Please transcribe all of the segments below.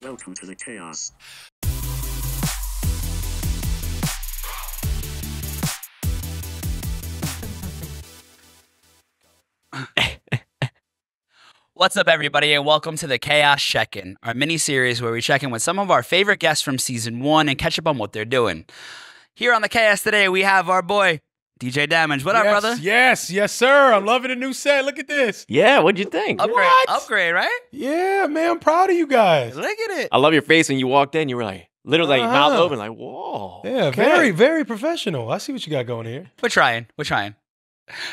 Welcome to the chaos. What's up, everybody, and welcome to the Chaos Check In, our mini series where we check in with some of our favorite guests from season one and catch up on what they're doing. Here on the Chaos today, we have our boy, DJ Damage. What up, brother? Yes, yes, sir. I'm loving the new set. Look at this. Yeah, what'd you think? Upgrade, What? upgrade, right? Yeah, man, I'm proud of you guys. Look at it. I love your face when you walked in. You were like, literally like, mouth Uh-huh. open, like, whoa. Yeah, okay. very, very professional. I see what you got going here. We're trying. We're trying.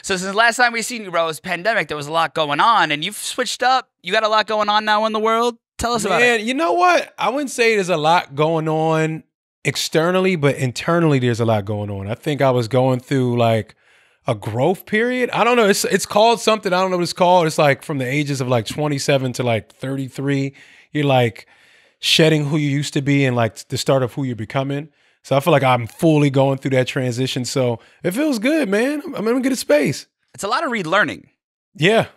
So since last time we seen you, bro, it was pandemic. There was a lot going on, and you've switched up. You got a lot going on now in the world. Tell us about it. Man, you know what? I wouldn't say there's a lot going on externally, but internally there's a lot going on. I think I was going through like a growth period. I don't know. It's it's called something. I don't know what it's called. It's like from the ages of like 27 to like 33. You're like shedding who you used to be and like the start of who you're becoming. So I feel like I'm fully going through that transition. So it feels good, man. I'm in a good space. It's a lot of relearning. Yeah.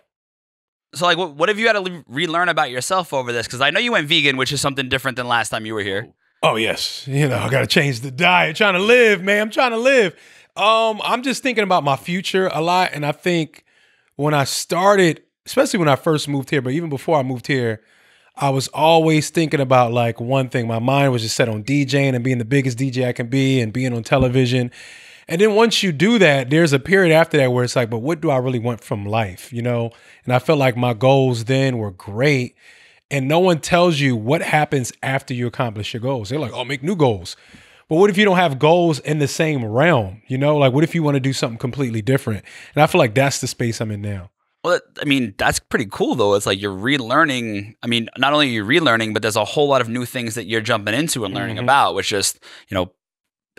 So, like, what, what have you had to relearn about yourself over this? Because I know you went vegan, which is something different than last time you were here. Oh yes, you know I got to change the diet. Trying to live, man. I'm trying to live. Um, I'm just thinking about my future a lot, and I think when I started, especially when I first moved here, but even before I moved here, I was always thinking about like one thing. My mind was just set on DJing and being the biggest DJ I can be, and being on television. And then once you do that, there's a period after that where it's like, but what do I really want from life? You know? And I felt like my goals then were great. And no one tells you what happens after you accomplish your goals. They're like, oh, make new goals. But what if you don't have goals in the same realm? You know, like what if you want to do something completely different? And I feel like that's the space I'm in now. Well, I mean, that's pretty cool, though. It's like you're relearning. I mean, not only are you relearning, but there's a whole lot of new things that you're jumping into and learning Mhm. about, which just, you know,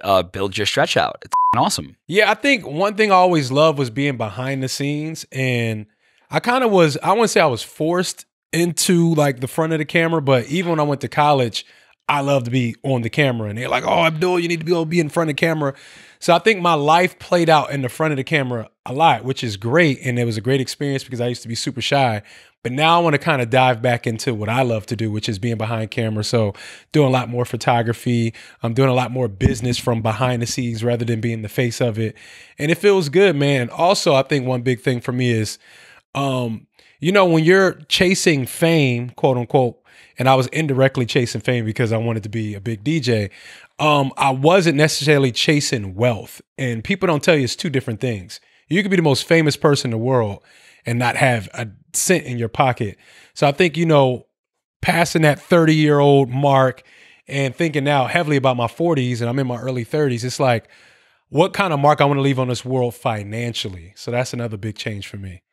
uh, builds your stretch out. It's awesome. Yeah, I think one thing I always loved was being behind the scenes. And I kind of was, I wouldn't say I was forced into like the front of the camera, but even when I went to college, I loved to be on the camera. And they're like, oh, Abdul, you need to be able to be in front of the camera. So I think my life played out in the front of the camera a lot, which is great. And it was a great experience because I used to be super shy. But now I want to kind of dive back into what I love to do, which is being behind camera. So doing a lot more photography. I'm doing a lot more business from behind the scenes rather than being the face of it. And it feels good, man. Also, I think one big thing for me is um, you know, when you're chasing fame, quote unquote, and I was indirectly chasing fame because I wanted to be a big DJ. Um, I wasn't necessarily chasing wealth. And people don't tell you it's two different things. You could be the most famous person in the world and not have a cent in your pocket. So I think, you know, passing that 30 year old mark and thinking now heavily about my 40s and I'm in my early 30s, it's like, what kind of mark I want to leave on this world financially? So that's another big change for me.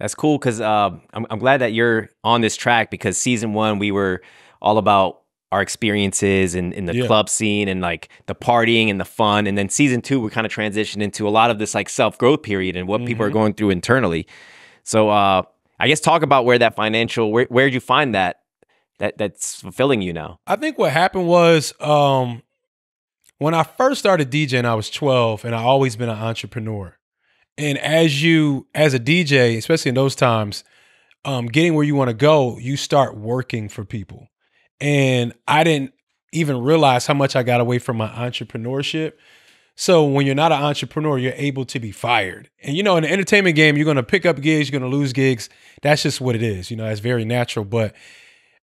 That's cool because uh, I'm, I'm glad that you're on this track because season one, we were all about our experiences in, in the Yeah. club scene and like the partying and the fun. And then season two, we kind of transitioned into a lot of this like self growth period and what people are Mhm. going through internally. So uh, I guess talk about where that financial, where, where did you find that, that that's fulfilling you now? I think what happened was um, when I first started DJing, I was 12 and I always been an entrepreneur. And as you, as a DJ, especially in those times, um, getting where you want to go, you start working for people. And I didn't even realize how much I got away from my entrepreneurship. So when you're not an entrepreneur, you're able to be fired. And you know, in the entertainment game, you're going to pick up gigs, you're going to lose gigs. That's just what it is. You know, that's very natural. But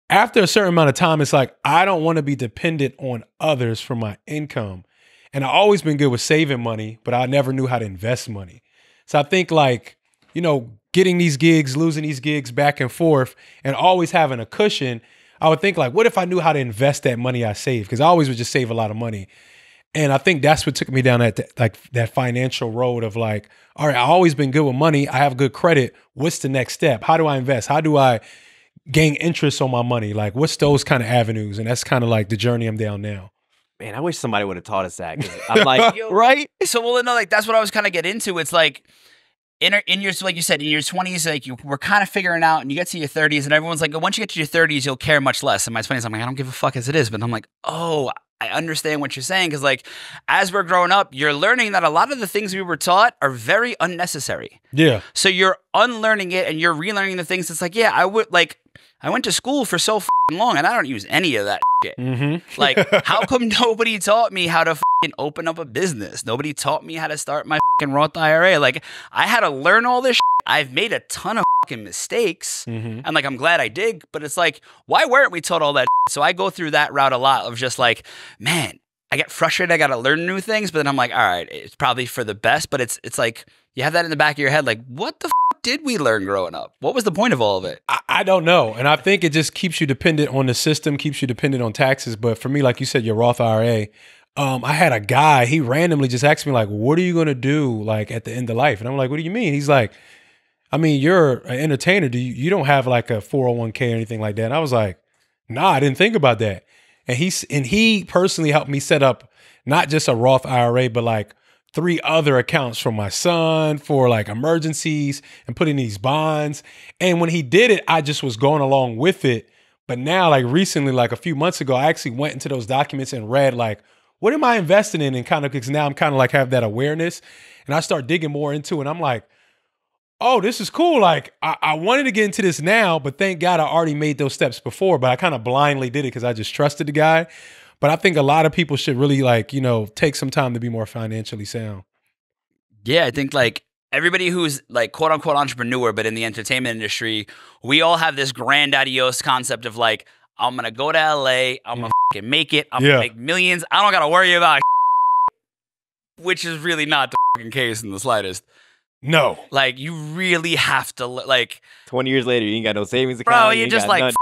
after a certain amount of time, it's like I don't want to be dependent on others for my income. And I always been good with saving money, but I never knew how to invest money. So I think like, you know, getting these gigs, losing these gigs back and forth, and always having a cushion, I would think like, what if I knew how to invest that money I saved? Because I always would just save a lot of money. And I think that's what took me down that like that financial road of like, all right, I always been good with money. I have good credit. What's the next step? How do I invest? How do I gain interest on my money? Like, what's those kind of avenues? And that's kind of like the journey I'm down now. Man, I wish somebody would have taught us that. I'm like, Yo, right? So, well, no, like that's what I was kind of get into. It's like in in your like you said in your twenties, like you we're kind of figuring out, and you get to your thirties, and everyone's like, oh, once you get to your thirties, you'll care much less. In my twenties, I'm like, I don't give a fuck as it is, but I'm like, oh. I understand what you're saying because, like, as we're growing up, you're learning that a lot of the things we were taught are very unnecessary. Yeah. So you're unlearning it and you're relearning the things. It's like, yeah, I would like. I went to school for so long and I don't use any of that shit. Mm-hmm. Like, how come nobody taught me how to open up a business? Nobody taught me how to start my fucking Roth IRA. Like, I had to learn all this shit. I've made a ton of fucking mistakes. mm-hmm. And like, I'm glad I did, but it's like, why weren't we taught all that? shit? So I go through that route a lot of just like, man, I get frustrated. I got to learn new things, but then I'm like, all right, it's probably for the best. But it's it's like you have that in the back of your head, like, what the did we learn growing up? What was the point of all of it? I, I don't know. And I think it just keeps you dependent on the system, keeps you dependent on taxes. But for me, like you said, your Roth IRA, um, I had a guy, he randomly just asked me, like, what are you gonna do like at the end of life? And I'm like, what do you mean? He's like, I mean, you're an entertainer. Do you you don't have like a 401k or anything like that? And I was like, nah, I didn't think about that. And he's and he personally helped me set up not just a Roth IRA, but like three other accounts for my son for like emergencies and putting these bonds. And when he did it, I just was going along with it. But now, like recently, like a few months ago, I actually went into those documents and read like, what am I investing in? And kind of because now I'm kind of like have that awareness. And I start digging more into it. And I'm like, oh, this is cool. Like I, I wanted to get into this now, but thank God I already made those steps before. But I kind of blindly did it because I just trusted the guy. But I think a lot of people should really like, you know, take some time to be more financially sound. Yeah, I think like everybody who's like quote unquote entrepreneur, but in the entertainment industry, we all have this grandiose concept of like, I'm gonna go to LA, I'm gonna mm. fucking make it, I'm Yeah. gonna make millions, I don't gotta worry about which is really not the fucking case in the slightest. No. Like you really have to like, 20 years later, you ain't got no savings account. bro, account. you ain't just like none.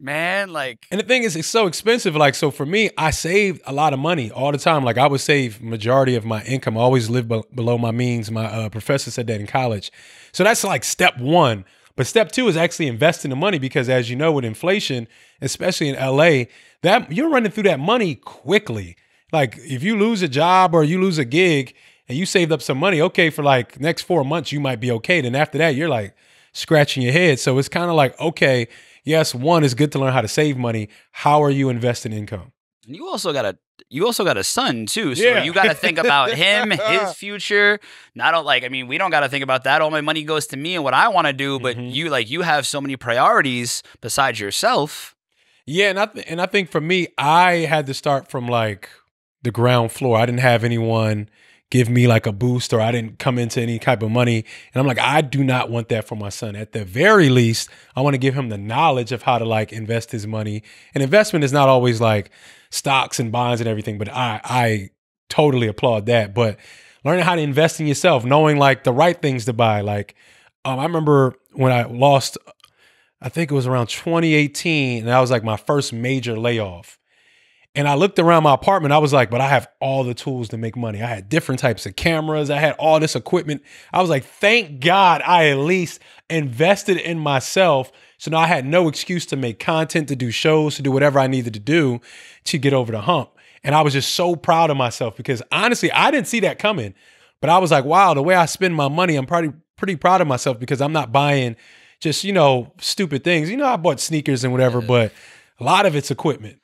Man, like And the thing is, it's so expensive. Like, so for me, I saved a lot of money all the time. Like, I would save majority of my income. I always live be- below my means. My uh, professor said that in college. So that's like step one. But step two is actually investing the money because, as you know, with inflation, especially in LA, that you're running through that money quickly. Like, if you lose a job or you lose a gig and you saved up some money, okay, for like next four months, you might be okay. Then after that, you're like scratching your head. So it's kind of like, okay, yes, one is good to learn how to save money. How are you investing income? And you also got a you also got a son too, so Yeah. you got to think about him, his future. Not like I mean, we don't got to think about that. All my money goes to me and what I want to do, but Mhm. you like you have so many priorities besides yourself. Yeah, and I th- and I think for me, I had to start from like the ground floor. I didn't have anyone give me like a boost, or I didn't come into any type of money. And I'm like, I do not want that for my son. At the very least, I want to give him the knowledge of how to like invest his money. And investment is not always like stocks and bonds and everything, but I I totally applaud that. But learning how to invest in yourself, knowing like the right things to buy. Like, um, I remember when I lost I think it was around 2018, and that was like my first major layoff. And I looked around my apartment. I was like, but I have all the tools to make money. I had different types of cameras. I had all this equipment. I was like, thank God I at least invested in myself. So now I had no excuse to make content, to do shows, to do whatever I needed to do to get over the hump. And I was just so proud of myself because honestly, I didn't see that coming. But I was like, wow, the way I spend my money, I'm probably pretty proud of myself because I'm not buying just, you know, stupid things. You know, I bought sneakers and whatever, but a lot of it's equipment,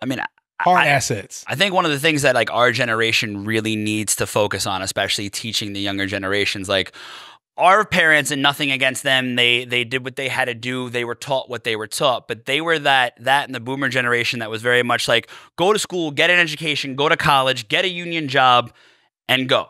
I mean, hard I- assets. I think one of the things that like our generation really needs to focus on, especially teaching the younger generations, like our parents and nothing against them, they they did what they had to do. They were taught what they were taught, but they were that that in the boomer generation that was very much like go to school, get an education, go to college, get a union job, and go.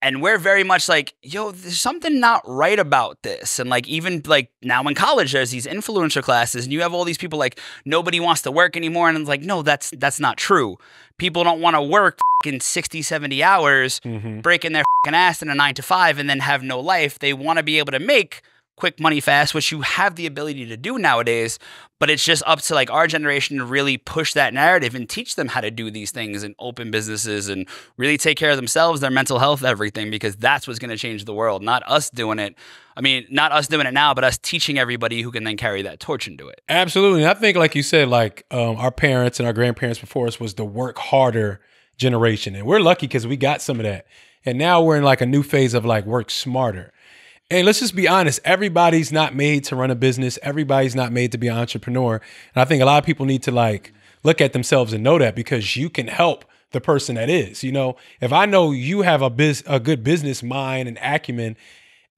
And we're very much like, yo, there's something not right about this. And like, even like now in college, there's these influencer classes, and you have all these people like, nobody wants to work anymore. And it's like, no, that's that's not true. People don't want to work in 60, 70 hours, Mhm. breaking their ass in a nine to five, and then have no life. They want to be able to make quick money fast, which you have the ability to do nowadays. But it's just up to like our generation to really push that narrative and teach them how to do these things and open businesses and really take care of themselves, their mental health, everything, because that's what's going to change the world, not us doing it. I mean, not us doing it now, but us teaching everybody who can then carry that torch and do it. Absolutely. And I think, like you said, like um, our parents and our grandparents before us was the work harder generation. And we're lucky because we got some of that. And now we're in like a new phase of like work smarter. And let's just be honest, everybody's not made to run a business. Everybody's not made to be an entrepreneur. And I think a lot of people need to like look at themselves and know that because you can help the person that is. You know, if I know you have a biz a good business mind and acumen,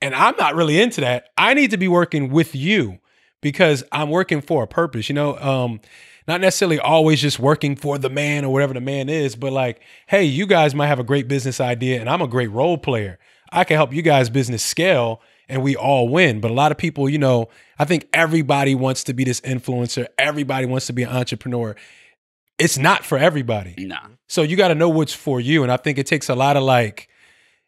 and I'm not really into that, I need to be working with you because I'm working for a purpose. You know, um, not necessarily always just working for the man or whatever the man is, but like, hey, you guys might have a great business idea, and I'm a great role player. I can help you guys business scale, and we all win. But a lot of people, you know, I think everybody wants to be this influencer. Everybody wants to be an entrepreneur. It's not for everybody. No. So you got to know what's for you. And I think it takes a lot of like,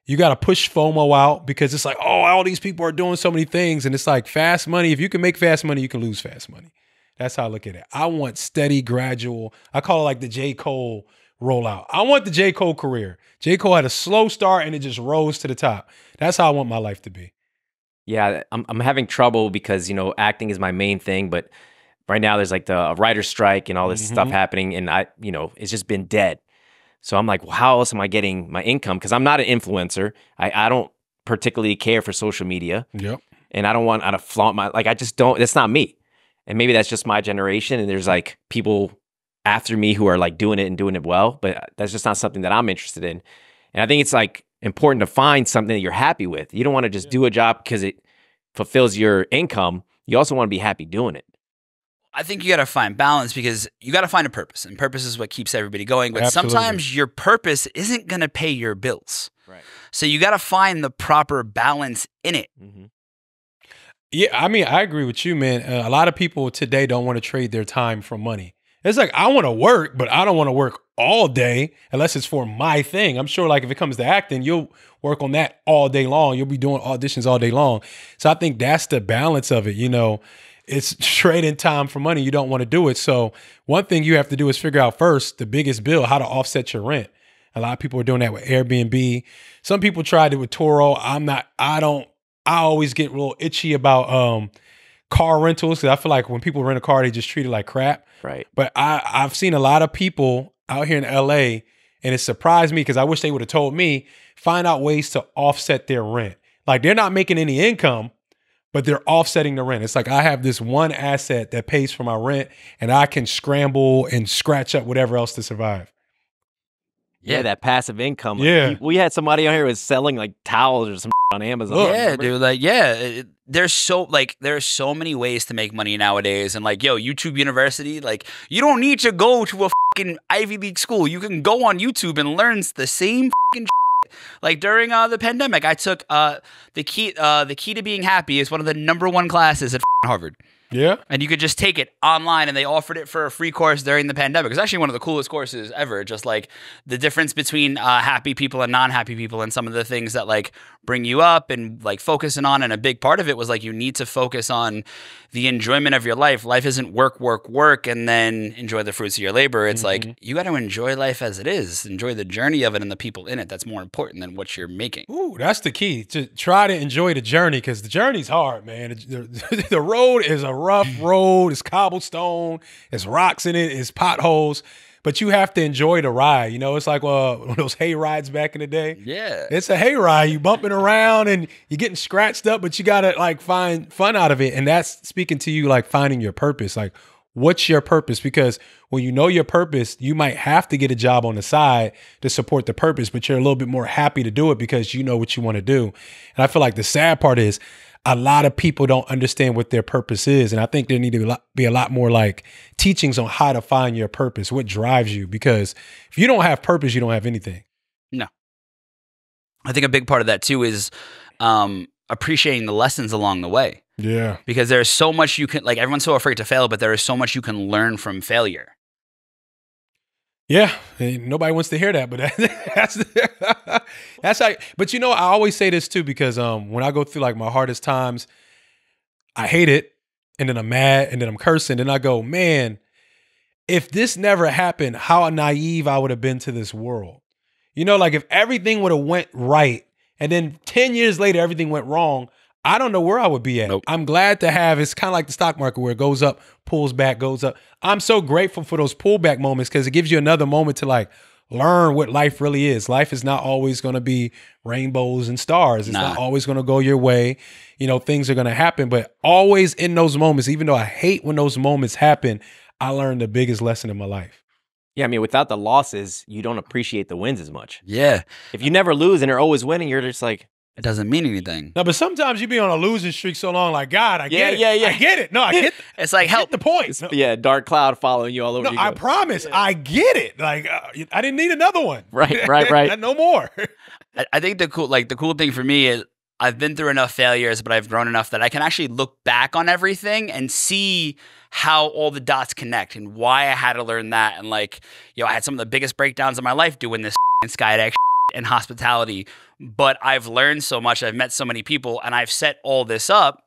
you got to push FOMO out because it's like, oh, all these people are doing so many things. And it's like fast money. If you can make fast money, you can lose fast money. That's how I look at it. I want steady, gradual. I call it like the J. Cole rollout. I want the J. Cole career. J. Cole had a slow start and it just rose to the top. That's how I want my life to be. Yeah, I'm I'm having trouble because you know acting is my main thing, but right now there's like the writer strike and all this stuff Mhm. happening, and I you know it's just been dead. So I'm like, well, how else am I getting my income? Because I'm not an influencer. I I don't particularly care for social media, Yep. and I don't want to flaunt my like. I just don't. That's not me. And maybe that's just my generation. And there's like people after me who are like doing it and doing it well, but that's just not something that I'm interested in. And I think it's like important to find something that you're happy with. You don't want to just do a job because it fulfills your income. You also want to be happy doing it. I think you got to find balance because you got to find a purpose, and purpose is what keeps everybody going. But Absolutely. sometimes your purpose isn't going to pay your bills. Right. So you got to find the proper balance in it. Mm-hmm. Yeah, I mean, I agree with you, man. Uh, a lot of people today don't want to trade their time for money. It's like I want to work, but I don't want to work all day unless it's for my thing. I'm sure, like if it comes to acting, you'll work on that all day long. You'll be doing auditions all day long. So I think that's the balance of it. You know, it's trading time for money. You don't want to do it. So one thing you have to do is figure out first the biggest bill, how to offset your rent. A lot of people are doing that with Airbnb. Some people tried it with Turo. I'm not. I don't. I always get real itchy about um car rentals because I feel like when people rent a car, they just treat it like crap. Right. But I I've seen a lot of people out here in LA, and it surprised me because I wish they would have told me find out ways to offset their rent. Like they're not making any income, but they're offsetting the rent. It's like I have this one asset that pays for my rent, and I can scramble and scratch up whatever else to survive. Yeah, that passive income. Like, Yeah. we- we had somebody on here who was selling like towels or some on Amazon. yeah, remember? dude. Like, yeah, it- there's so like there's so many ways to make money nowadays, and like, yo, YouTube University, like, you don't need to go to a fucking Ivy League school. You can go on YouTube and learn the same fucking. Shit. Like during uh, the pandemic, I took uh, the key uh, the key to being happy is one of the number one classes at Harvard. Yeah. and you could just take it online and they offered it for a free course during the pandemic. It's actually one of the coolest courses ever. Just like the difference between uh, happy people and non-happy people and some of the things that like bring you up and like focusing on. And a big part of it was like you need to focus on the enjoyment of your life. Life isn't work work work and then enjoy the fruits of your labor. It's like you got to enjoy life as it is. Enjoy the journey of it and the people in it. That's more important than what you're making. Ooh, that's the key. To try to enjoy the journey because the journey's hard, man. The, the road is a rough road. It's cobblestone. It's rocks in it. It's potholes. But you have to enjoy the ride. You know, it's like uh, one of those hay rides back in the day. yeah It's a hay ride. You bumping around and you're getting scratched up, but you gotta like find fun out of it. And that's speaking to you like finding your purpose. Like, what's your purpose? Because when you know your purpose, you might have to get a job on the side to support the purpose, but you're a little bit more happy to do it because you know what you want to do. And I feel like the sad part is a lot of people don't understand what their purpose is. And I think there need to be a lot, be a lot more like teachings on how to find your purpose, what drives you. Because if you don't have purpose, you don't have anything. No. I think a big part of that too is um, appreciating the lessons along the way Yeah. because there's so much you can like everyone's so afraid to fail but there is so much you can learn from failure Yeah, nobody wants to hear that, but that's that's like. But you know, I always say this too because um, when I go through like my hardest times, I hate it, and then I'm mad, and then I'm cursing, and I go, man, if this never happened, how naive I would have been to this world. You know, like if everything would have went right, and then ten years later everything went wrong, I don't know where I would be at. Nope. I'm glad to have. It's kind of like the stock market where it goes up, pulls back, goes up. I'm so grateful for those pullback moments because it gives you another moment to like learn what life really is. Life is not always going to be rainbows and stars. It's Nah. not always going to go your way. You know, things are going to happen, but always in those moments, even though I hate when those moments happen, I learned the biggest lesson in my life. Yeah, I mean, without the losses, you don't appreciate the wins as much. yeah If you never lose and are always winning, you're just like, it doesn't mean anything. No, but sometimes you be on a losing streak so long, like God, I Yeah, get it. yeah, yeah. I get it. No, I get, it. It's like help. the point. No, Yeah, dark cloud following you all over. no, you I go. promise, I get it. Like uh, I didn't need another one. Right, right, right. no more. I- I think the cool like the cool thing for me is I've been through enough failures, but I've grown enough that I can actually look back on everything and see how all the dots connect and why I had to learn that. And like, you know, I had some of the biggest breakdowns of my life doing this skydeck and hospitality. But I've learned so much. I've met so many people, and I've set all this up.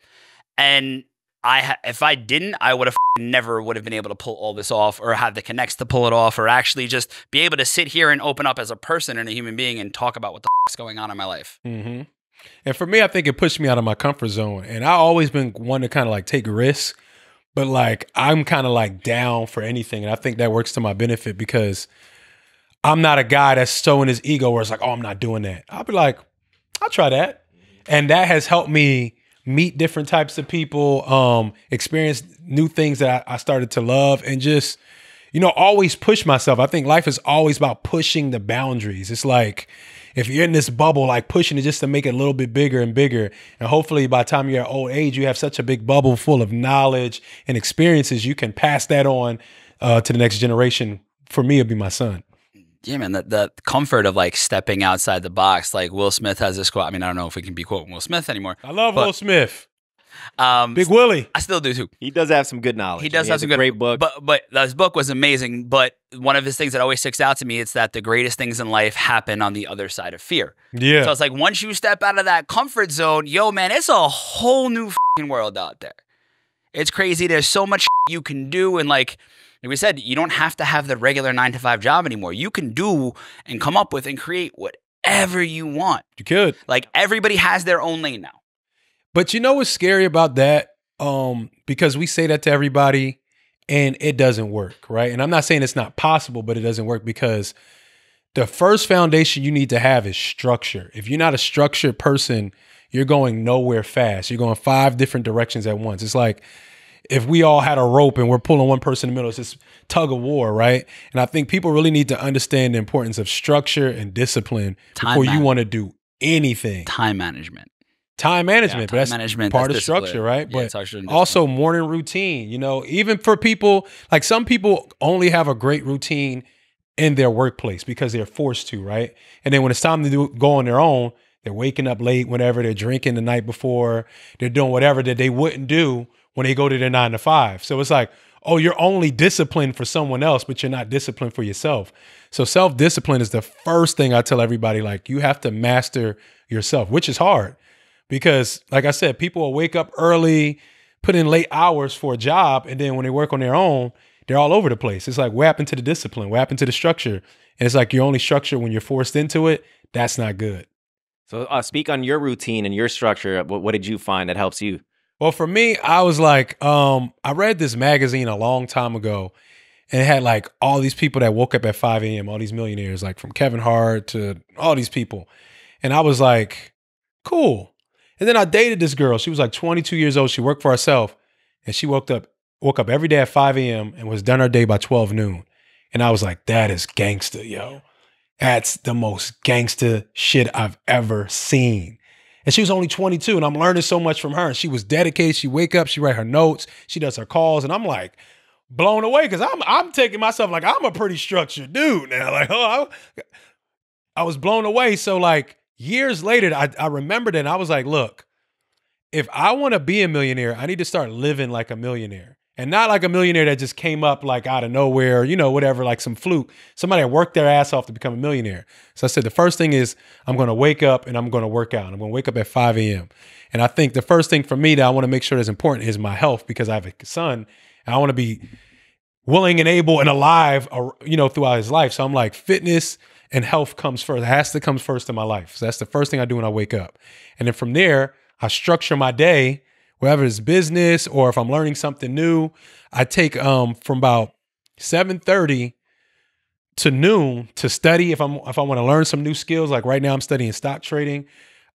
And I, if I didn't, I would have never would have been able to pull all this off, or have the connects to pull it off, or actually just be able to sit here and open up as a person and a human being and talk about what the is going on in my life. hmm And for me, I think it pushed me out of my comfort zone. And I always been one to kind of like take risks, but like I'm kind of like down for anything. And I think that works to my benefit because I'm not a guy that's so in his ego where it's like, oh, I'm not doing that. I'll be like, I'll try that. And that has helped me meet different types of people, um, experience new things that I, I started to love, and just, you know, always push myself. I think life is always about pushing the boundaries. It's like if you're in this bubble, like pushing it just to make it a little bit bigger and bigger. And hopefully by the time you're at old age, you have such a big bubble full of knowledge and experiences, you can pass that on uh, to the next generation. For me, it'd be my son. Yeah, man, the, the comfort of like stepping outside the box. Like Will Smith has this quote. I mean, I don't know if we can be quoting Will Smith anymore. I love But- Will Smith. Um, Big Willie. I still do too. He does have some good knowledge. He does and have some good great book. But but his book was amazing. But one of his things that always sticks out to me is that the greatest things in life happen on the other side of fear. Yeah. So it's like once you step out of that comfort zone, yo, man, it's a whole new fing world out there. It's crazy. There's so much you can do, and like like we said, you don't have to have the regular nine to five job anymore. You can do and come up with and create whatever you want. you could. Like everybody has their own lane now. But you know what's scary about that? Um, because we say that to everybody and it doesn't work, right? And I'm not saying it's not possible, but it doesn't work because the first foundation you need to have is structure. If you're not a structured person, you're going nowhere fast. You're going five different directions at once. It's like if we all had a rope and we're pulling one person in the middle, it's this tug of war, right? And I think people really need to understand the importance of structure and discipline Time before you want to do anything. Time management. Time management, Yeah, but time that's management, part that's of structure, right? Yeah, but also morning routine. You know, even for people like some people only have a great routine in their workplace because they're forced to, right? And then when it's time to do, go on their own, they're waking up late, whenever they're drinking the night before, they're doing whatever that they wouldn't do when they go to their nine to five. So it's like, oh, you're only disciplined for someone else, but you're not disciplined for yourself. So self discipline is the first thing I tell everybody. Like you have to master yourself, which is hard because, like I said, people will wake up early, put in late hours for a job, and then when they work on their own, they're all over the place. It's like, what happened to the discipline? What happened to the structure? And it's like you're only structured when you're forced into it. That's not good. so uh, speak on your routine and your structure. What, what did you find that helps you? Well, for me, I was like, um, I read this magazine a long time ago, and it had like all these people that woke up at 5 a.m., all these millionaires, like from Kevin Hart to all these people. And I was like, cool. And then I dated this girl. She was like 22 years old. She worked for herself, and she woke up woke up every day at 5 a.m. and was done her day by 12 noon. And I was like, that is gangster, yo. That's the most gangster shit I've ever seen. And she was only 22, and I'm learning so much from her. And she was dedicated. She wake up, she write her notes, she does her calls, and I'm like blown away because I'm I'm taking myself like I'm a pretty structured dude now. Like, oh, I, I was blown away. So like years later, I, I remembered it and I was like, look, if I want to be a millionaire, I need to start living like a millionaire. And not like a millionaire that just came up like out of nowhere, you know, whatever, like some fluke. Somebody that worked their ass off to become a millionaire. So I said, the first thing is I'm going to wake up and I'm going to work out. I'm going to wake up at 5 a.m. And I think the first thing for me that I want to make sure is important is my health because I have a son. And I want to be willing and able and alive, uh, you know, throughout his life. So I'm like, fitness and health comes first. It has to come first in my life. So that's the first thing I do when I wake up. And then from there, I structure my day, whether it's business or if I'm learning something new. I take um from about 7:30 to noon to study if I'm if I want to learn some new skills. Like right now, I'm studying stock trading.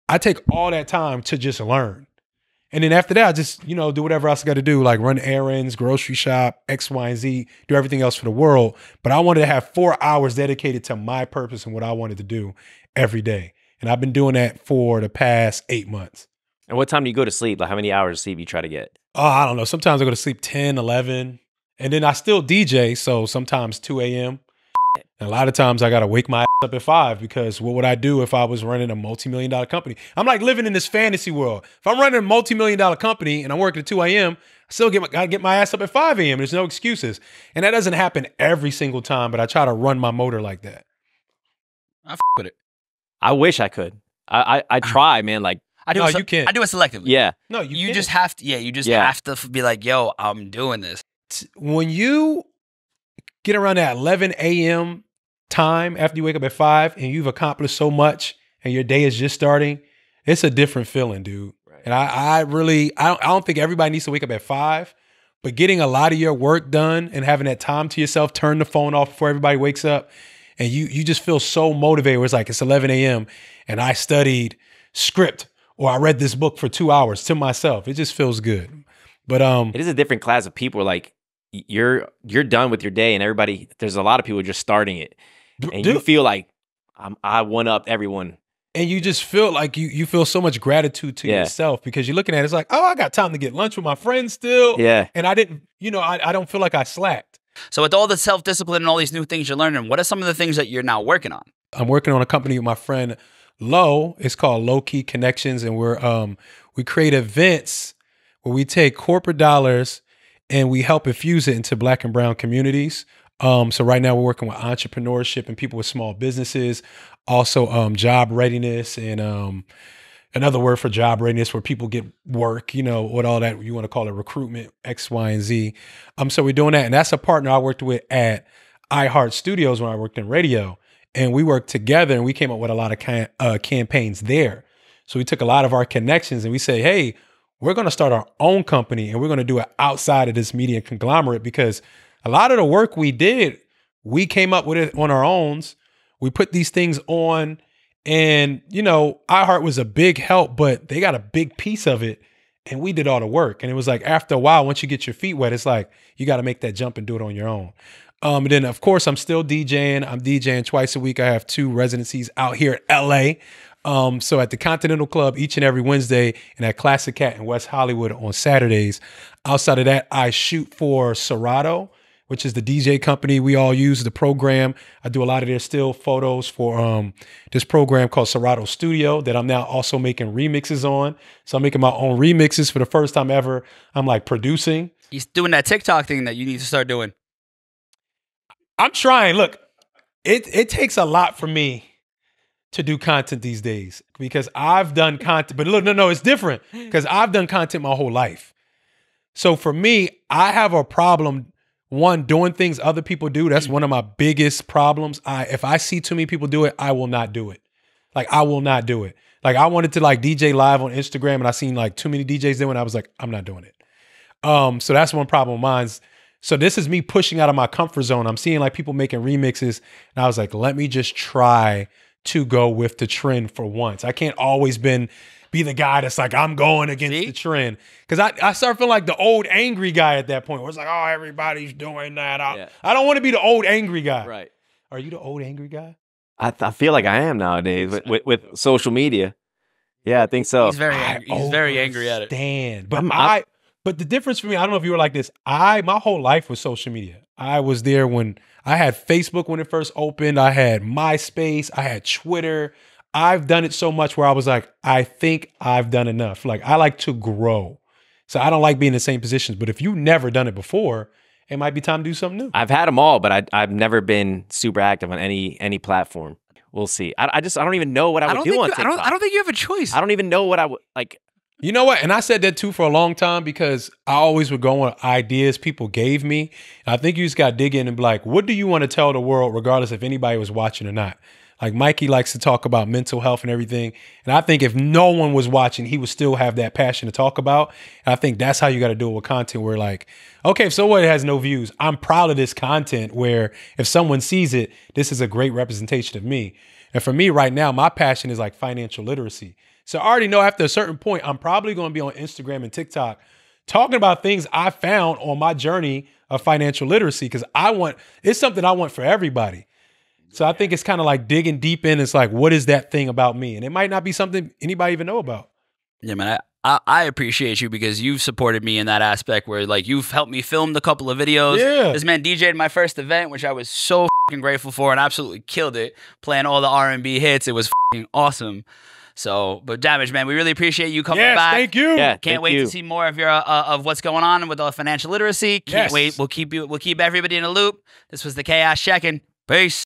I take all that time to just learn. And then after that, I just, you know, do whatever else I got to do, like run errands, grocery shop, X, Y, and Z, do everything else for the world. But I wanted to have four hours dedicated to my purpose and what I wanted to do every day. And I've been doing that for the past eight months. And what time do you go to sleep? Like how many hours of sleep do you try to get? Oh, I don't know. Sometimes I go to sleep 10, 11. And then I still DJ. So sometimes 2 a.m. And a lot of times I got to wake my ass up at five because what would I do if I was running a multi million dollar company? I'm like living in this fantasy world. If I'm running a multi million dollar company and I'm working at 2 a.m., I still get my, gotta get my ass up at 5 a.m. There's no excuses. And that doesn't happen every single time, but I try to run my motor like that. I f- with it. I wish I could. I I, I try, man. Like I do No, it. se- you can't. I do it selectively. yeah, No, you, You, can't. just have to. Yeah, you just Yeah. have to be like, "Yo, I'm doing this." when you get around that 11 a.m. time after you wake up at 5 and you've accomplished so much and your day is just starting, it's a different feeling, dude. Right. And I, I really, I don't, I don't think everybody needs to wake up at 5, but getting a lot of your work done and having that time to yourself, turn the phone off before everybody wakes up, and you you just feel so motivated. Where it's like it's 11 a.m. and I studied script or I read this book for two hours to myself. It just feels good. But um, it is a different class of people. Like you're you're done with your day, and everybody. There's a lot of people just starting it, and you feel like I'm, I one up everyone. and you just feel like you you feel so much gratitude to Yeah. yourself because you're looking at it, it's like, oh, I got time to get lunch with my friends still. Yeah, And I didn't, you know, I, I don't feel like I slacked. So, with all the self discipline and all these new things you're learning, what are some of the things that you're now working on? I'm working on a company with my friend Low. It's called Low Key Connections, and we're um we create events where we take corporate dollars and we help infuse it into black and brown communities. Um, so right now we're working with entrepreneurship and people with small businesses, also um, job readiness and um, another word for job readiness where people get work, you know, what all that you want to call it recruitment, X, Y, and Z. Um, so we're doing that. And that's a partner I worked with at iHeart Studios when I worked in radio. And we worked together and we came up with a lot of ca- uh, campaigns there. So we took a lot of our connections and we say, hey, we're going to start our own company and we're going to do it outside of this media conglomerate because a lot of the work we did, we came up with it on our own. We put these things on and, you know, iHeart was a big help, but they got a big piece of it and we did all the work. And it was like after a while, once you get your feet wet, it's like you got to make that jump and do it on your own. Um, and then of course I'm still DJing. I'm DJing twice a week. I have two residencies out here at LA. Um, so at the Continental Club each and every Wednesday and at Classic Cat in West Hollywood on Saturdays. Outside of that, I shoot for Serato, which is the DJ company we all use, the program. I do a lot of their still photos for um, this program called Serato Studio that I'm now also making remixes on. So I'm making my own remixes for the first time ever. I'm like producing. He's doing that TikTok thing that you need to start doing. I'm trying. Look, it it takes a lot for me to do content these days because I've done content, but look, no, no, it's different because I've done content my whole life. So for me, I have a problem. One, doing things other people do. That's one of my biggest problems. I if I see too many people do it, I will not do it. Like I will not do it. Like I wanted to like DJ live on Instagram, and I seen like too many DJs doing. it. I was like, I'm not doing it. Um, so that's one problem of mine. So this is me pushing out of my comfort zone. I'm seeing like people making remixes, and I was like, let me just try to go with the trend for once. I can't always been be the guy that's like, I'm going against See? the trend. Cause I, I start feeling like the old angry guy at that point where it's like, oh, everybody's doing that. I, Yeah. I don't want to be the old angry guy. right. Are you the old angry guy? I, I feel like I am nowadays with, with, with social media. Yeah, I think so. He's very angry. He's very angry at it. Stand, but I'm- I, I'm- but the difference for me, I don't know if you were like this. I my whole life was social media. I was there when I had Facebook when it first opened. I had MySpace. I had Twitter. I've done it so much where I was like, I think I've done enough. Like I like to grow, so I don't like being in the same positions. But if you've never done it before, it might be time to do something new. I've had them all, but I, I've never been super active on any any platform. We'll see. I, I just I don't even know what I I would don't do think on you, I don't. I don't think you have a choice. I don't even know what I would like. You know what? And I said that too for a long time because I always would go on ideas people gave me. And I think you just got to dig in and be like, what do you want to tell the world, regardless if anybody was watching or not? Like Mikey likes to talk about mental health and everything. And I think if no one was watching, he would still have that passion to talk about. And I think that's how you got to do it with content where, like, okay, so what? It has no views. I'm proud of this content where if someone sees it, this is a great representation of me. And for me right now, my passion is like financial literacy. So I already know after a certain point, I'm probably going to be on Instagram and TikTok talking about things I found on my journey of financial literacy because I want it's something I want for everybody. So I think it's kind of like digging deep in. It's like, what is that thing about me? And it might not be something anybody even know about. Yeah, man. I, I, appreciate you because you've supported me in that aspect where like you've helped me film a couple of videos. Yeah. This man DJ'd my first event, which I was so grateful for and absolutely killed it. Playing all the R and B hits. It was fucking awesome. So, but damage, man, we really appreciate you coming Yes, back. thank you. Yeah. Can't Thank wait you. to see more of your uh, uh, of what's going on with the financial literacy. Can't Yes. wait. We'll keep you. We'll keep everybody in a loop. This was the chaos checking. Peace.